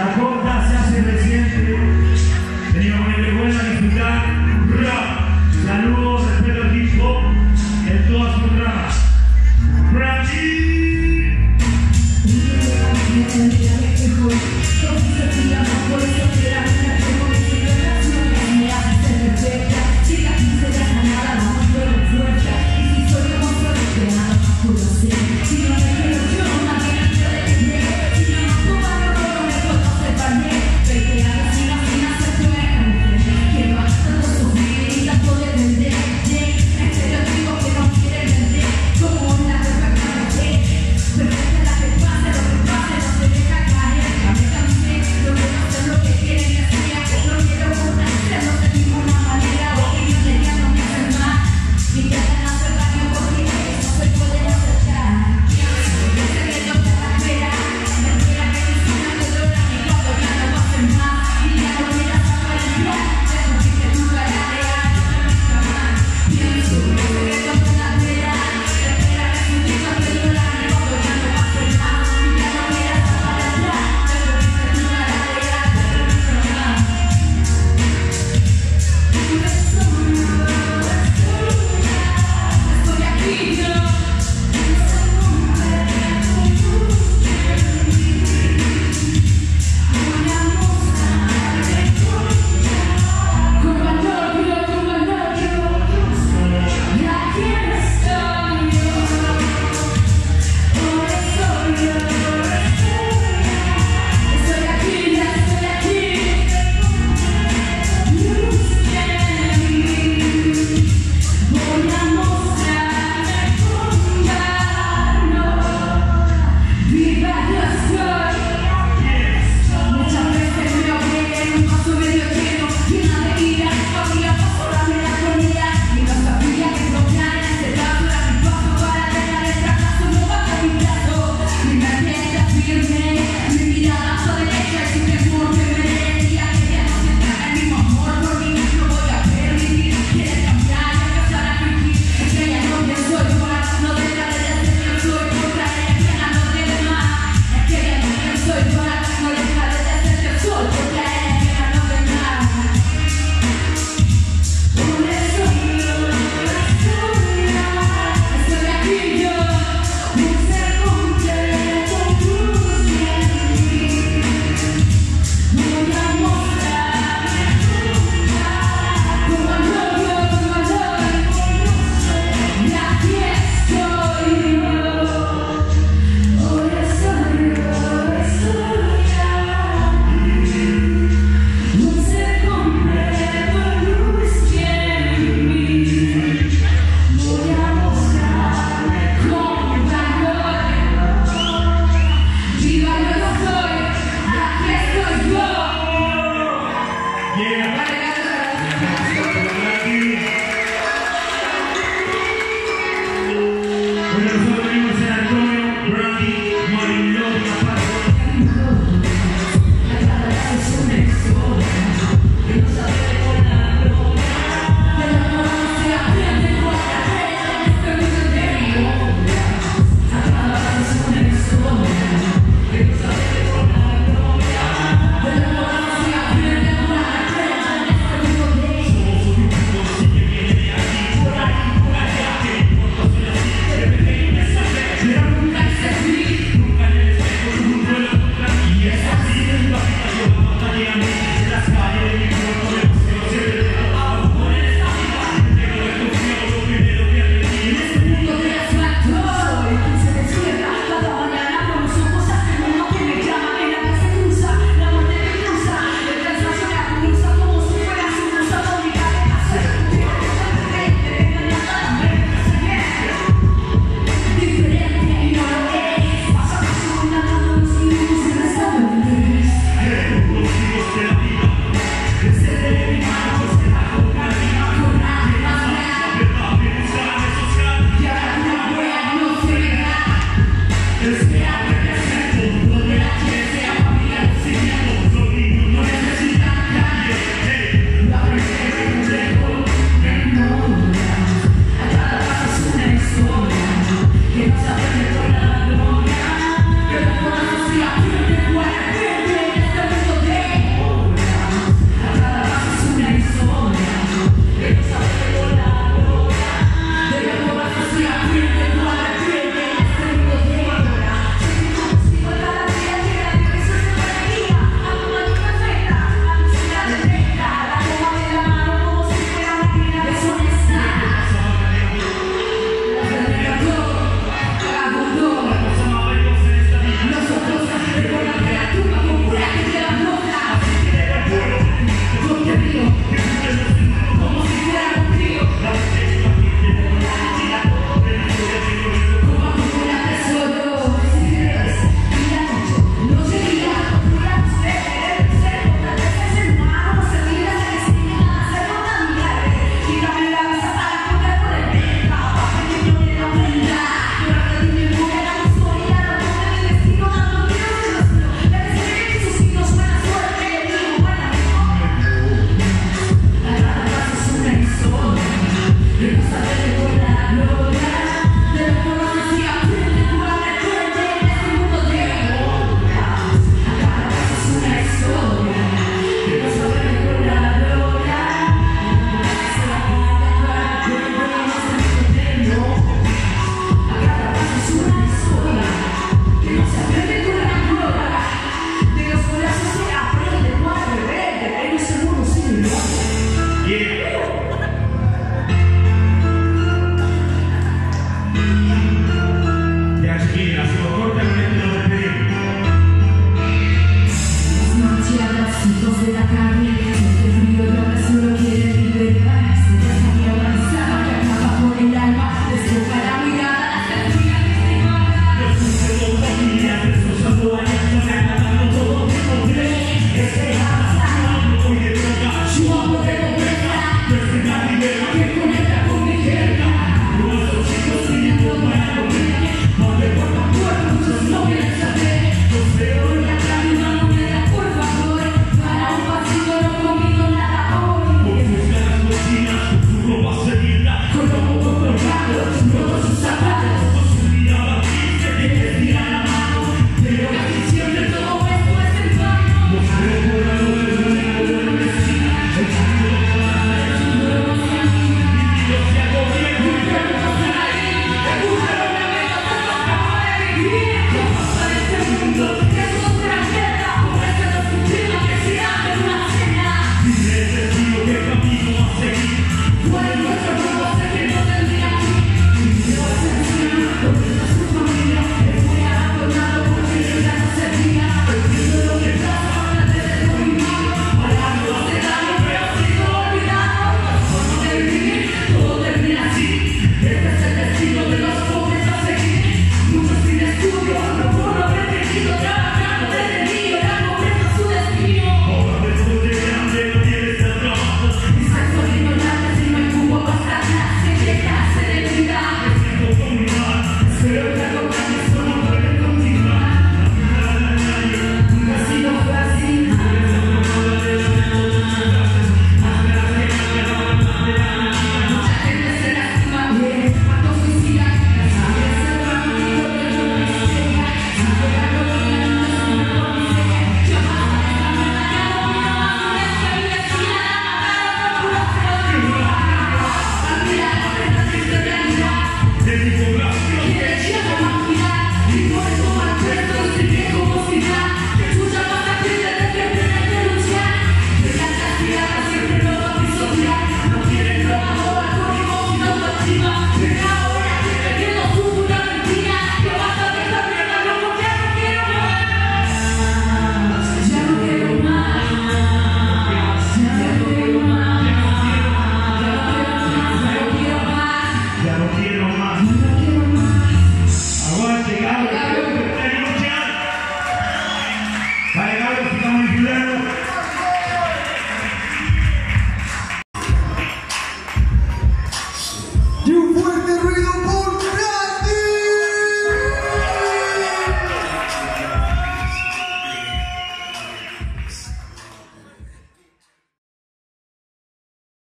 Jacob Buenos Aires, San Antonio, Brandy, Marinello,